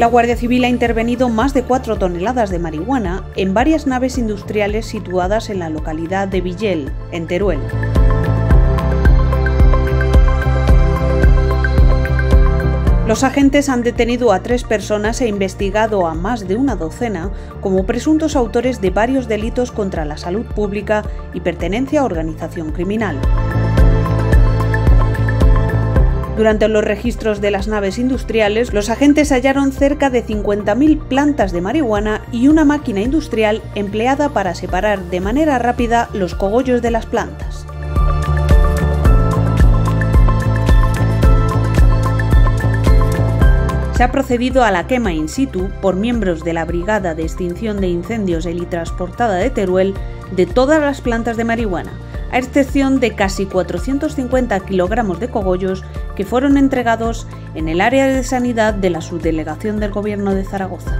La Guardia Civil ha intervenido más de 4 toneladas de marihuana en varias naves industriales situadas en la localidad de Villel, en Teruel. Los agentes han detenido a tres personas e investigado a más de una docena como presuntos autores de varios delitos contra la salud pública y pertenencia a organización criminal. Durante los registros de las naves industriales, los agentes hallaron cerca de 50.000 plantas de marihuana y una máquina industrial empleada para separar de manera rápida los cogollos de las plantas. Se ha procedido a la quema in situ por miembros de la Brigada de Extinción de Incendios Helitransportada de Teruel de todas las plantas de marihuana, a excepción de casi 450 kilogramos de cogollos que fueron entregados en el área de sanidad de la subdelegación del Gobierno de Zaragoza.